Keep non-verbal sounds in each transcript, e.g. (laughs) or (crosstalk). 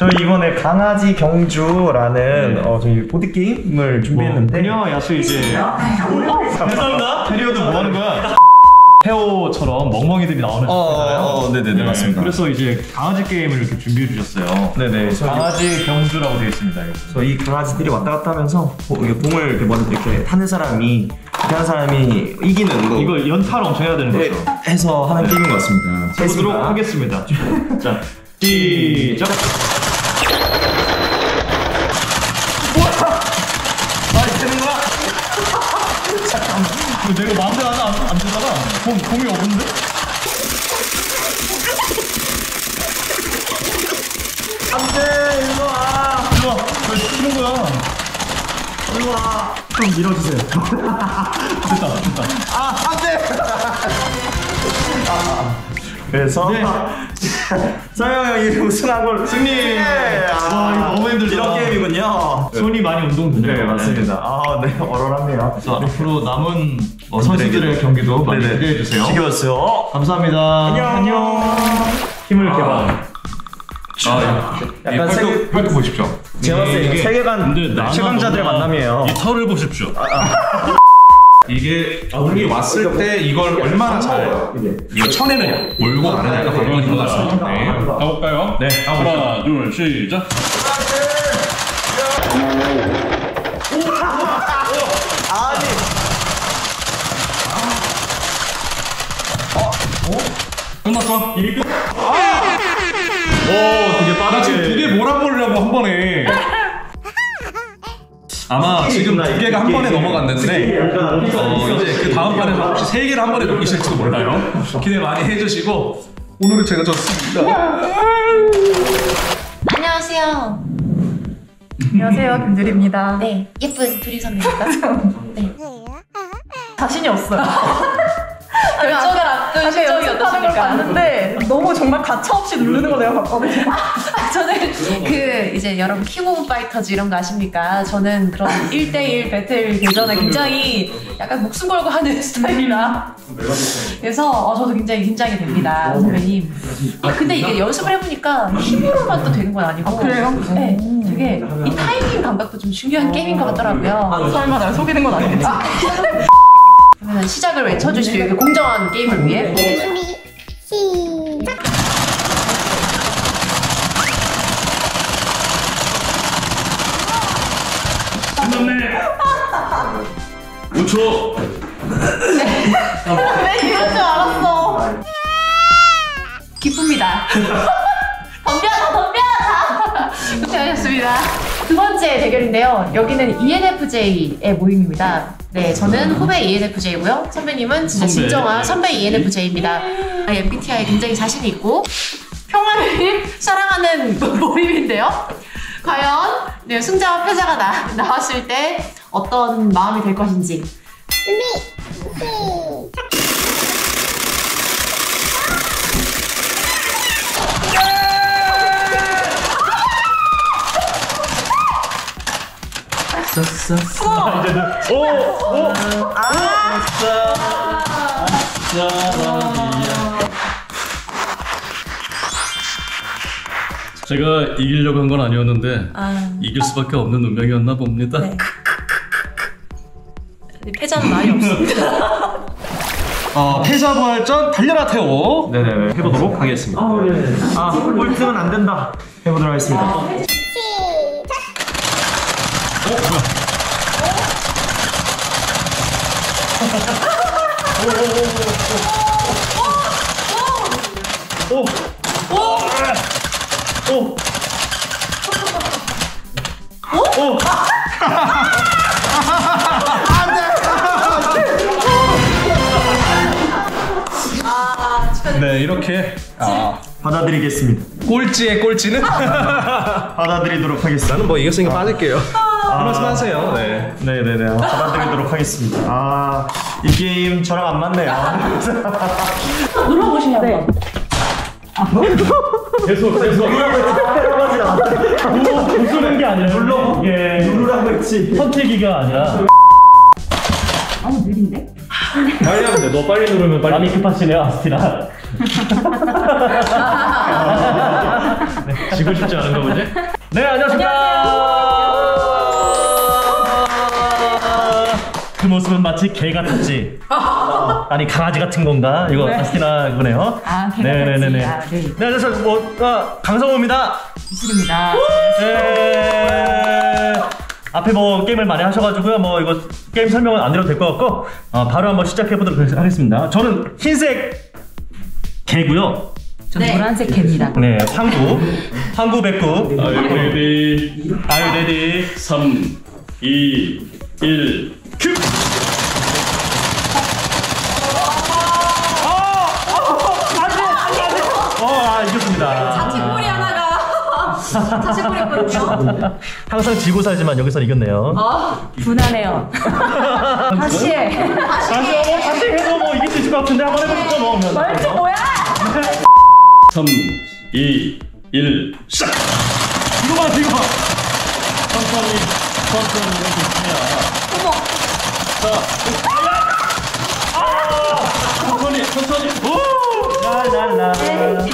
저희 이번에 강아지 경주라는 어, 저희 보드 게임을 준비했는데 그녀 야수 이제 감사합니다. 페리오드 뭐 하는 거야? (laughs) 페오처럼 멍멍이들이 나오는 어, 거잖아요. 어, 어, 네네 네 맞습니다. 그래서 이제 강아지 게임을 이렇게 준비해 주셨어요. 네네 저희 강아지 경주라고 되어 있습니다. 그래서 이 강아지들이 왔다 갔다 하면서 보- 이게 봉을 이렇게 먼저 이렇게 타는 사람이 이렇게 사람이 이기는 거 이거 연타를 엄청 해야 되는 네, 거죠. 해서 하는 게임인 것 같습니다. 해보도록 하겠습니다. (laughs) 자, 시작. 내가 마음대로 하나 안, 안 되다가 공, 공이 없는데? 안 돼 일로 와. 일로 와. 왜 치는 거야? 일로 와. 좀 밀어주세요. (laughs) 됐다, 됐다. 아 안 돼. 그래서 네. (laughs) 서영 형이 우승한 걸 승리! 네. 와, 이거 너무 힘들다. 이런 게임이군요. 손이 많이 운동되네요. 네 맞습니다. 아 네 얼얼합니다. 그래서 앞으로 남은 어, 선수들의 경기도 많이 네네. 기대해 주세요. 지겨웠어요. 감사합니다. 안녕. 힘을 개발. 아, 이 약간 세계- 팔뚝, 팔뚝 보십시오. 제가 봤을 때 세계관 최강자들의 만남이에요. 이 털을 보십시오. 이게 우리 왔을 때 이걸 얼마나 잘 이거 쳐내느냐, 몰고 가느냐가 관건인 것 같습니다. 네. 가볼까요? 네. 하나, 둘, 시작. 끝났어? 일이 끝. 오, 되게 나 지금 두개 몰아보려고 한 번에. 아마 지금 두 개가 한 번에 넘어갔는데 어, 이제 그 다음 판에서 혹시 세 개를 한 번에 넘기실지도 몰라요. 기대 많이 해주시고 오늘은 제가 졌습니다. 안녕하세요. 안녕하세요, 김들입니다. 네, 예쁜 두리 선배입니다. (laughs) 네. 자신이 없어요. 앞둔 아까 시점이 연습하는 걸 어떠십니까? 봤는데 너무 정말 가차없이 누르는 거 내가 봤거든요. 저는 그 이제 여러분 킹 오브 파이터즈 이런 거 아십니까? 저는 그런 1대1 배틀 대전에 굉장히 약간 목숨 걸고 하는 (laughs) 스타일이라 그래서 어, 저도 굉장히 긴장이 됩니다, 선배님. 아, 근데 이게 연습을 해보니까 힘으로만 또 되는 건 아니고 그래요? 네, 되게 이 타이밍 감각도 좀 중요한 게임인 것 같더라고요. 설마 날 속이는 건 아니겠지? 그러면 시작을 외쳐주시죠. 이렇게 공정한 게임을 위해. 끝났네. 5초. 왜 이럴 줄 알았어. 기쁩니다. (laughs) 덤벼라, 덤벼라! (laughs) 고생하셨습니다. 두 번째 대결인데요. 여기는 ENFJ의 모임입니다. 네, 저는 후배 ENFJ고요. 선배님은 진짜 선배. 진정한 선배 E ENFJ입니다. MBTI에 굉장히 자신이 있고 평화를 (laughs) 사랑하는 (laughs) 모임인데요. 과연 네, 승자와 패자가 나, 나왔을 때 어떤 마음이 될 것인지 이제는 오, 오, 제가 이기려고 한 건 아니었는데 아, 이길 수밖에 없는 운명이었나 봅니다. 네. 패자는 많이 없습니다. 어, 패자 부활전 달려라 태호. 네네네 해보도록 하겠습니다. 아 꼴등은 안 된다. 해보도록 하겠습니다. 네 이렇게 아, 받아들이겠습니다. 꼴찌의 꼴찌는 받아들이도록 하겠습니다. 나는 뭐 이겼으니까 빠질게요. 말씀 하세요. 네. 네네네 받아들이도록 하겠습니다. 아 이 게임 저랑 안 맞네요. 눌러보시면 네. 계속, 계속. 들어가지 않았다. 부수는 게 아니라 눌러. 이게 누르라고 했지. 선택기가 아니라. 빨리 하면 돼. 너 빨리 누르면 빨리. 마음이 급하시네요, 아스티나. 지고 싶지 않은가 보지? 네, 안녕하십니까. 모습은 마치 개 같았지. (laughs) 아니 강아지 같은 건가? 이거 아스티나 그네요. 아, 개 같았지. 아, 네. 네, 그래서 뭐 아, 강성호입니다. 이슬입니다. 네. 앞에 뭐 게임을 많이 하셔가지고요. 뭐 이거 게임 설명은 안 드려도 될 것 같고 어, 바로 한번 시작해 보도록 하겠습니다. 저는 흰색 개고요. 전 노란색 개입니다. 네, 황구, 황구 백구. Ready, are you ready. 3 2 1 큐! 어, 아 이겼습니다. 자취골이 하나가 자취골이 있거든요. 항상 지고 살지만 여기서 이겼네요. 아, 분하네요. 다시 해. 다시 해. 다시 해도 뭐 이길 수 있을 것 같은데 한번 해보시죠 뭐. 말투 뭐야? 3 2 1 시작! 이거 봐, 이거 봐. 천천히 천천히 이렇게 해야 천천히 천천히 라라라. 라라라.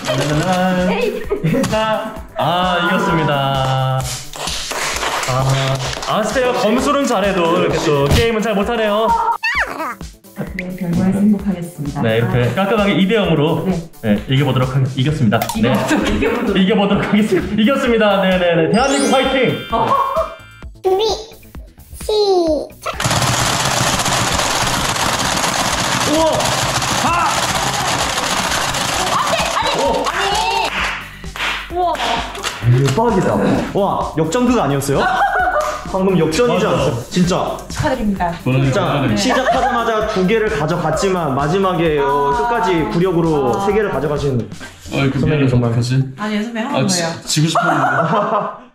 아 이겼습니다. 아, 아스테어 검술은 잘해도 이렇게 또 게임은 잘 못하네요. 네, 결과에서 행복하겠습니다. 네, 이렇게 깔끔하게 2대 0으로 네. 네, 이겨보도록 하겠습니다. 이겼습니다. 네. 이겨보도록. 이겨보도록 하겠습니다. 이겼습니다. 네 네 네. 대한민국 화이팅! 준비 시작 대박이다. 와 역전극 아니었어요? (laughs) 방금 역전이지 않았어요? 진짜 축하드립니다. 진짜 시작하자마자 두 개를 가져갔지만 마지막에 어, 끝까지 굴욕으로 세 개를 가져가신 그 미안해 정말 하지 아니, 연습해 아 하는 지, 거예요. 지고 싶었는데 (laughs)